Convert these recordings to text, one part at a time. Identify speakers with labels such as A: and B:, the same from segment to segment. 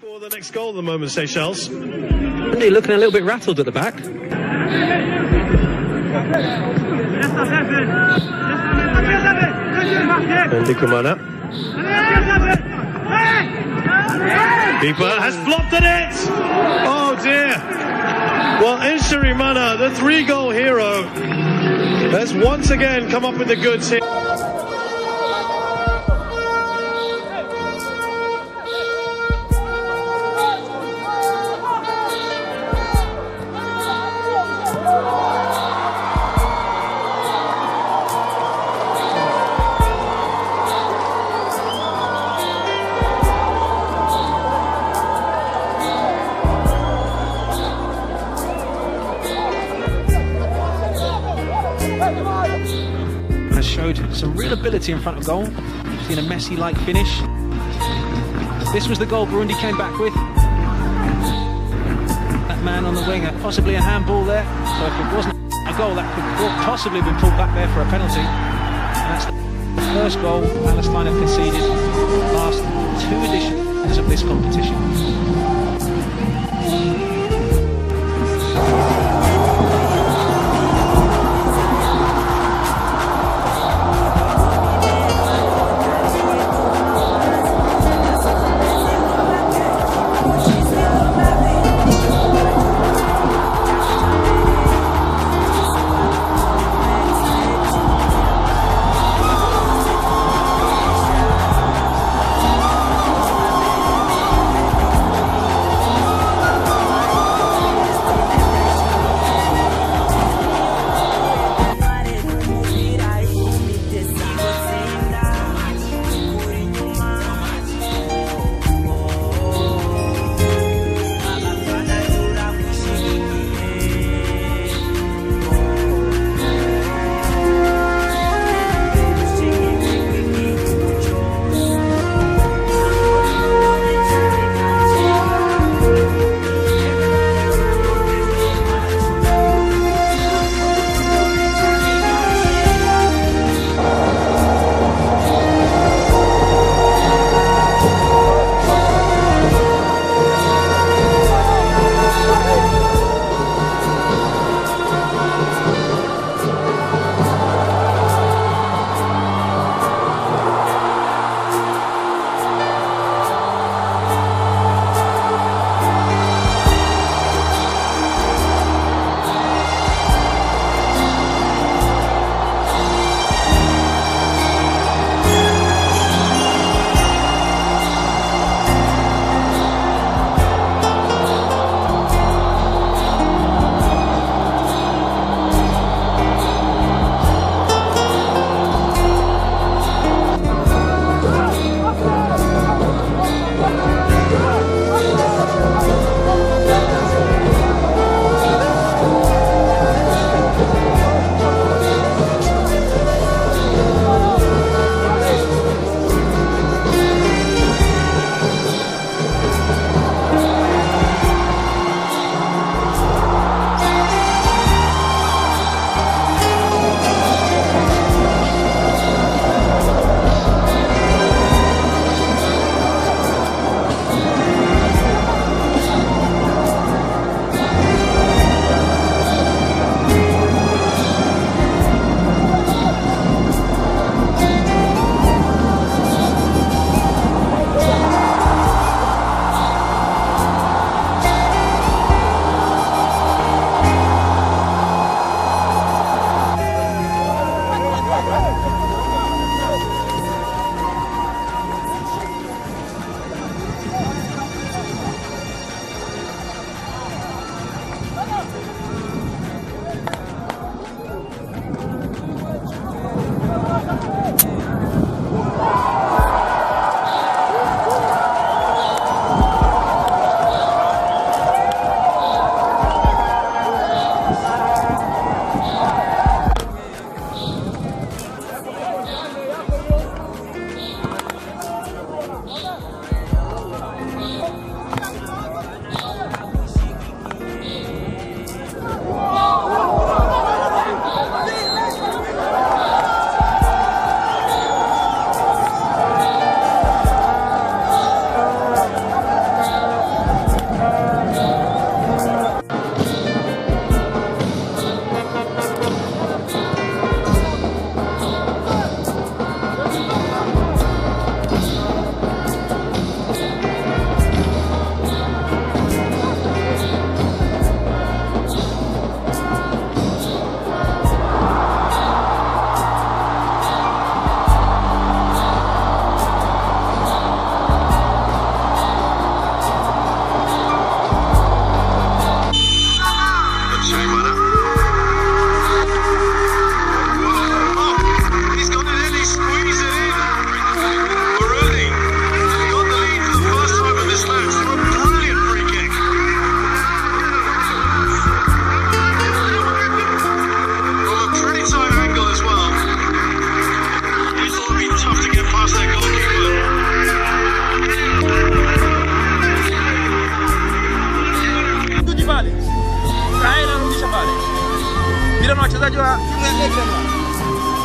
A: For the next goal at the moment, Seychelles.
B: Andy looking a little bit rattled at the back.
A: Ndikumana. Keeper has flopped at it! Oh dear! Well, Insharimana, the three goal hero, has once again come up with the goods here.
B: Some real ability in front of goal. Seen a Messi-like finish. This was the goal Burundi came back with. That man on the wing, possibly a handball there. So if it wasn't a goal, that could possibly have been pulled back there for a penalty. And that's the first goal Palestine have conceded last two editions of this competition.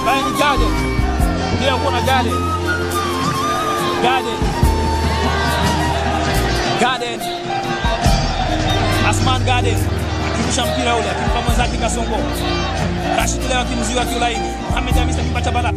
C: Bayan gade, biya kuna gade, gade, gade, Asman gade, akirusha mpira ule, akimpa mwenzake Kasongo, Rashid leo akimzuia kiulaini, Mohamed Hamis akipata balaa